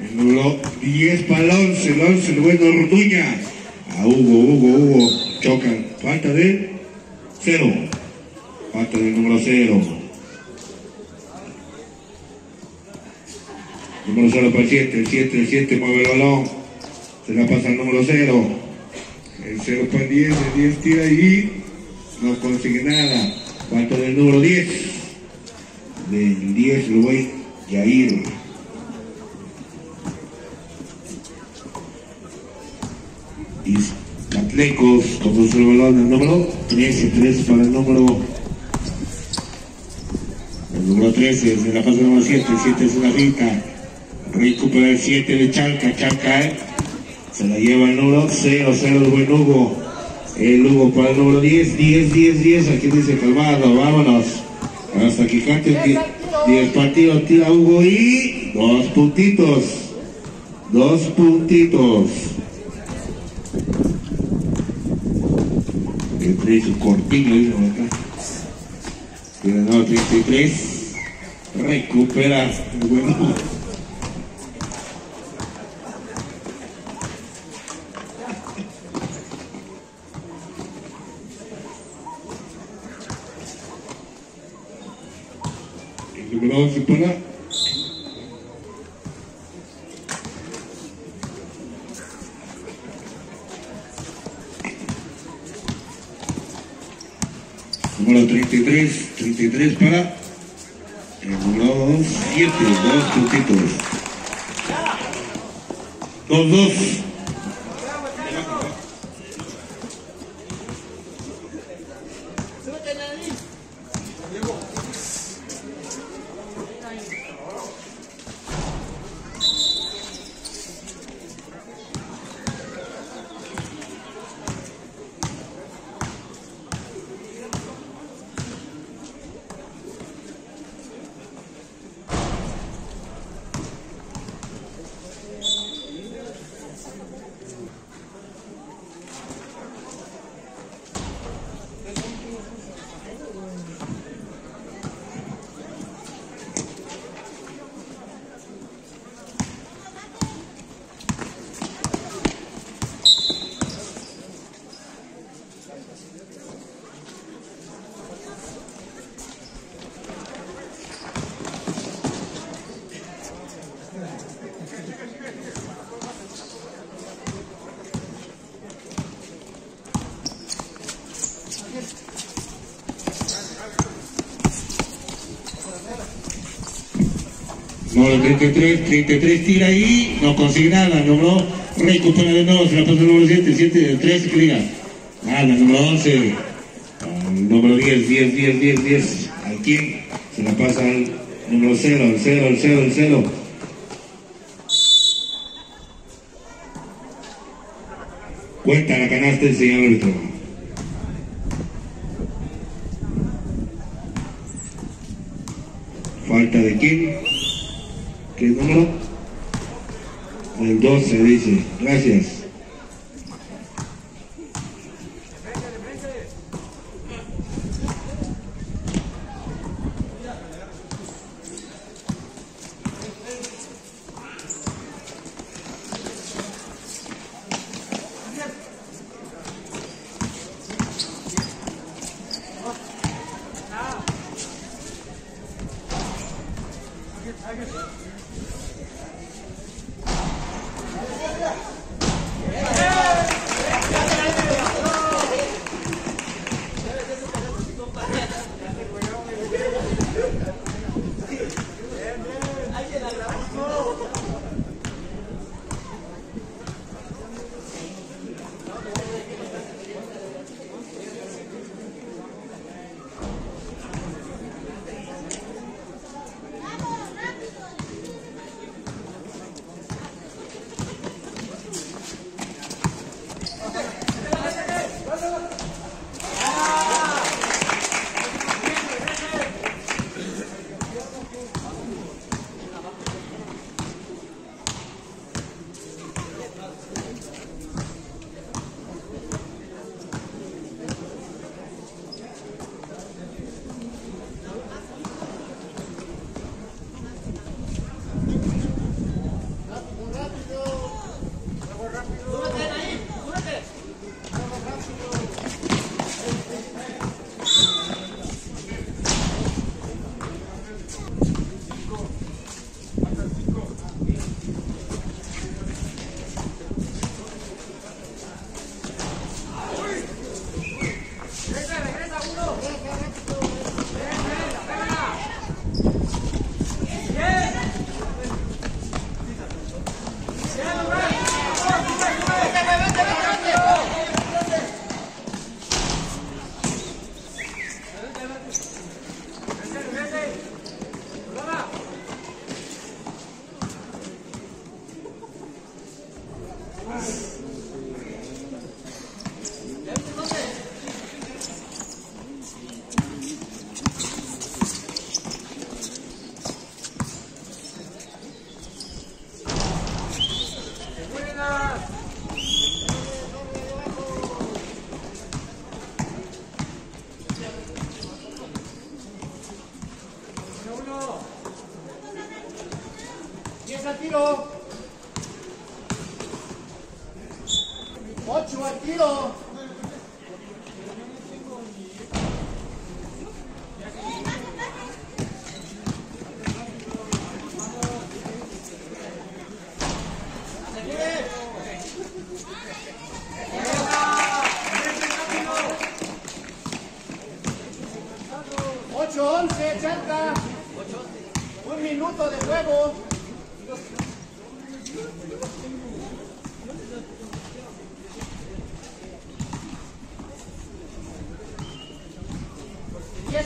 El número 10 para el 11, el 11, el bueno Orduña. A Hugo, Hugo, Hugo. Chocan. Falta de 0. Falta del número 0. Número 0 para el 7, el 7, el 7 mueve el balón. Se la pasa al número 0. El 0 para el 10, el 10 tira y no consigue nada. Falta del número 10. Del 10 lo voy a ir. Catlecos conduce el balón el número 13, 13 para el número el número 13, se la pasa el número 7, 7 es una rita. Recupera el 7 de Chalca, Chalca eh. se la lleva el número 0, 0 el buen Hugo. El Hugo para el número 10, 10, 10, 10, aquí dice calmado, vámonos. Hasta que cante 10 partidos, tira Hugo y dos puntitos. Dos puntitos. El precio cortino, dice acá. Número 33. Recupera el Hugo. El número 11 para número 33, 33 para el número 7, dos puntitos. Dos, dos. Número 33, 33 tira ahí, no consigue nada, número recupera de nuevo, se la pasa el número 7, 7, 3, que diga. Nada, número 11, al número 10, 10, 10, 10, 10, ¿al quién? Se la pasa al número 0, al 0, al 0, al 0. Cuenta la canasta el señor árbitro. Falta de quién? ¿Qué número? El 12 dice. Gracias.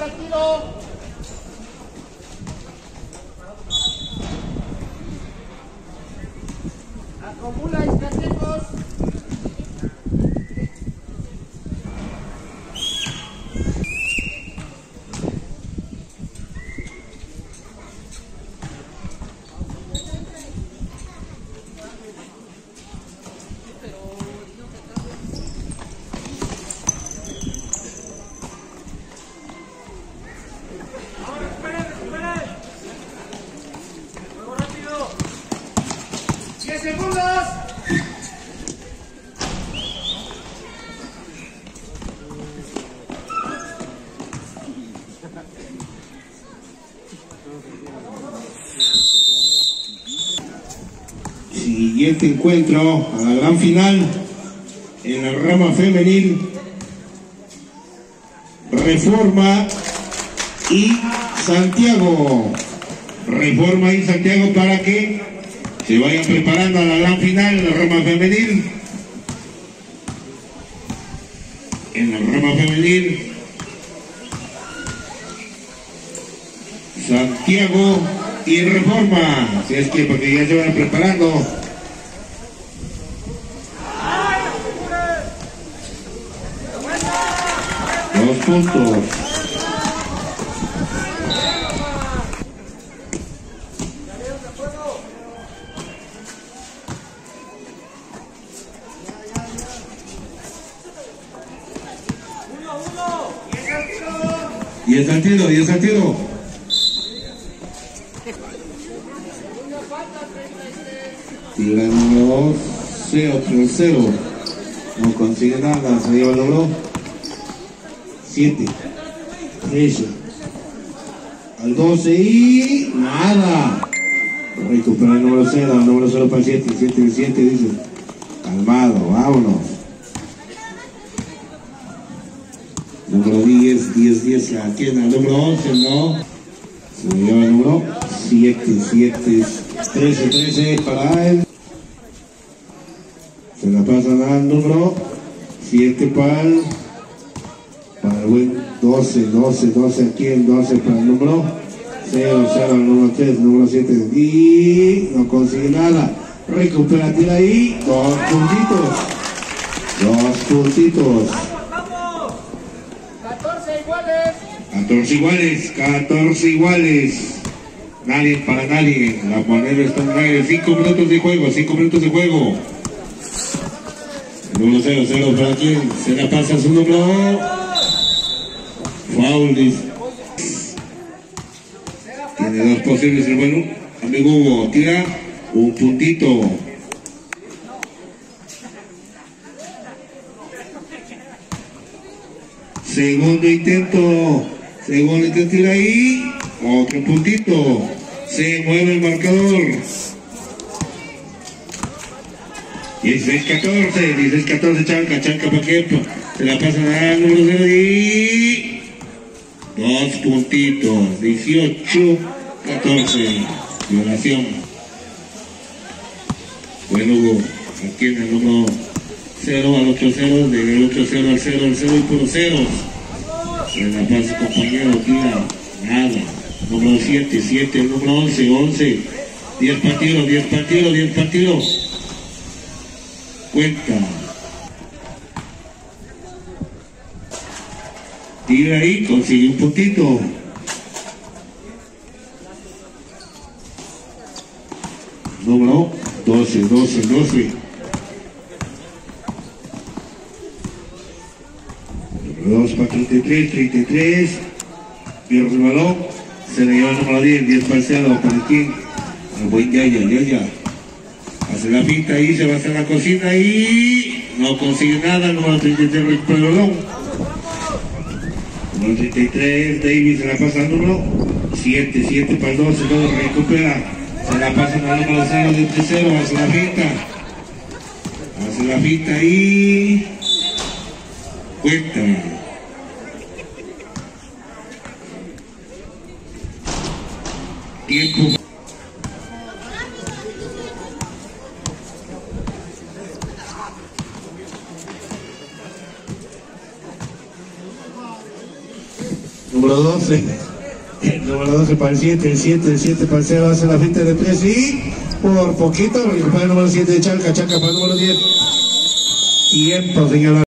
Diez al Siguiente encuentro a la gran final en la rama femenil. Reforma y Santiago. Reforma y Santiago para que se vayan preparando a la gran final en la rama femenil. En la rama femenil. Santiago y Reforma. Así es que porque ya se van preparando. Dos puntos. Tiro. 10 al tiro, 10 al tiro. Tira el número 12, otro el 0. No consigue nada, se lleva el logró. 7. 13. Al 12 y nada. Recupera el número 0, el número 0 para el 7, 7 el 7 dice. Calmado, vámonos. Número 10, 10, 10, la tiene el número 11, no. Se lo lleva el número 7, 7, 13, 13 para él. Se la pasan al número 7 para el, buen 12, 12, 12 aquí, el 12 para el número 0, 0, el número 3, número 7 y no consigue nada. Recupera, tira ahí, dos puntitos. Dos puntitos. 14 iguales. 14 iguales, 14 iguales. Nadie para nadie. La moneda está en aire. 5 minutos de juego, 5 minutos de juego. El número 0, 0 para quien se la pasa a su número. Tiene dos posibles el bueno. Amigo Hugo, tira un puntito. Segundo intento. Segundo intento tira ahí. Otro puntito. Se mueve el marcador. 16-14. 16-14 Chanca. Chanca que se la pasan al número 0 y... Dos puntitos. 18-14. Violación. Bueno, Hugo. Aquí en el número 0 al 8-0, del 8-0 al 0 al 0 y puro 0. Se la pasa compañero, tira, nada. Número 7, 7, número 11, 11. 10 partidos, 10 partidos, 10 partidos. Cuenta. Tira ahí, consigue un puntito. Número 12, 12, 12. Número 2 para 33, 33. Pierde el balón. Se le lleva el número 10, 10 parciado para King. Al buen Yaya, Yaya. Hace la pinta ahí, se va a hacer la cocina y no consigue nada. El número 33 recupera el balón. Número 33, Davis se la pasa al número 7, 7 para el 12, todo recupera. Se la pasa al número 0 del tercero, hace la pinta. Hace la pinta ahí. Cuenta. Tiempo. Número 12. Número 12 para el 7, el 7, el 7 para el 0, hace la finta de 3 y por poquito recupera el número 7 de Chalca, Chalca para el número 10. Tiempo, señora.